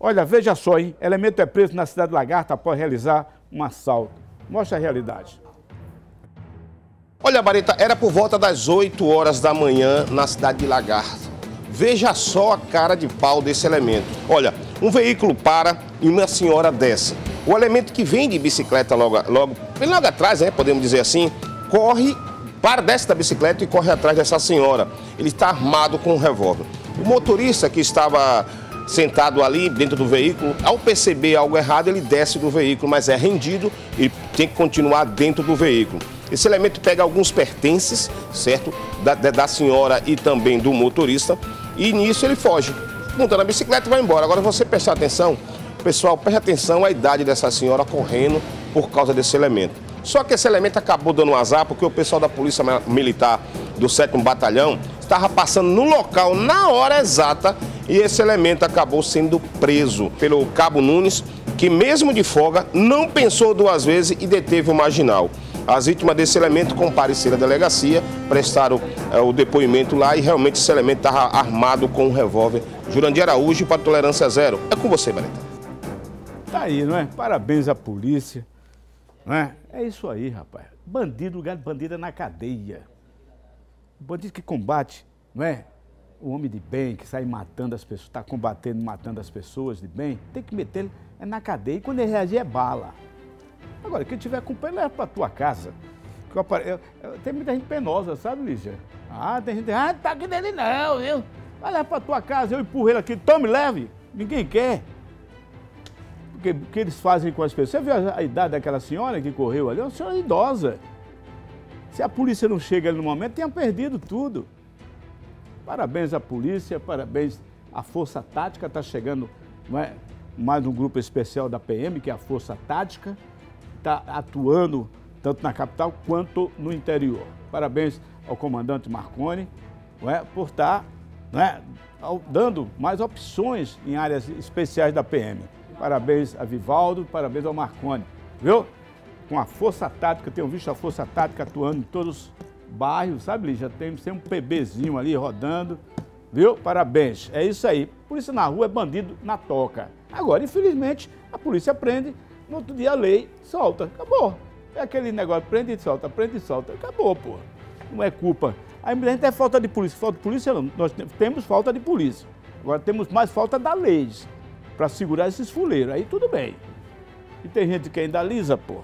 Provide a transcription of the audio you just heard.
Olha, veja só, hein? Elemento é preso na cidade de Lagarta após realizar um assalto. Mostra a realidade. Olha, Bareta, era por volta das 8 horas da manhã na cidade de Lagarta. Veja só a cara de pau desse elemento. Olha, um veículo para e uma senhora desce. O elemento que vem de bicicleta logo, logo, logo atrás, né, podemos dizer assim, corre, para desce da bicicleta e corre atrás dessa senhora. Ele está armado com um revólver. O motorista que estava sentado ali dentro do veículo, ao perceber algo errado, ele desce do veículo, mas é rendido e tem que continuar dentro do veículo. Esse elemento pega alguns pertences, certo? Da, da senhora e também do motorista, e nisso ele foge. Monta na bicicleta e vai embora. Agora você prestar atenção, pessoal, preste atenção à idade dessa senhora correndo por causa desse elemento. Só que esse elemento acabou dando um azar porque o pessoal da Polícia Militar do 7 Batalhão estava passando no local na hora exata e esse elemento acabou sendo preso pelo Cabo Nunes, que mesmo de folga não pensou duas vezes e deteve o marginal. As vítimas desse elemento compareceram à delegacia, prestaram é, o depoimento lá e realmente esse elemento estava armado com um revólver. Jurandir Araújo para Tolerância Zero. É com você, Bareta. Tá aí, não é? Parabéns à polícia. Não é? é isso aí, rapaz. Bandido, lugar de bandido é na cadeia. Bandido que combate, não é? O homem de bem que sai matando as pessoas, está combatendo, matando as pessoas de bem, tem que meter ele é na cadeia e quando ele reagir é bala. Agora, quem tiver com pena, leva para tua casa. Eu, eu, tem muita gente penosa, sabe, Lígia? Ah, tem gente, ah, tá aqui dele não, viu? Vai levar para tua casa, eu empurro ele aqui, tome, leve. Ninguém quer. O que, que eles fazem com as pessoas? Você viu a, a, idade daquela senhora que correu ali? É uma senhora idosa. Se a polícia não chega ali no momento, tenha perdido tudo. Parabéns à polícia, parabéns à Força Tática, está chegando é? mais um grupo especial da PM, que é a Força Tática está atuando tanto na capital quanto no interior. Parabéns ao comandante Marconi é, por estar é, dando mais opções em áreas especiais da PM. Parabéns a Vivaldo, parabéns ao Marconi, viu? Com a Força Tática, tenho visto a Força Tática atuando em todos os bairros, sabe, Já tem um PBzinho ali rodando, viu? Parabéns, é isso aí. Polícia na rua é bandido na toca. Agora, infelizmente, a polícia prende no outro dia a lei solta. Acabou. É aquele negócio, prende e solta, prende e solta. Acabou, pô. Não é culpa. A gente é falta de polícia. Falta de polícia não. Nós temos falta de polícia. Agora temos mais falta da lei para segurar esses fuleiros. Aí tudo bem. E tem gente que ainda lisa, pô.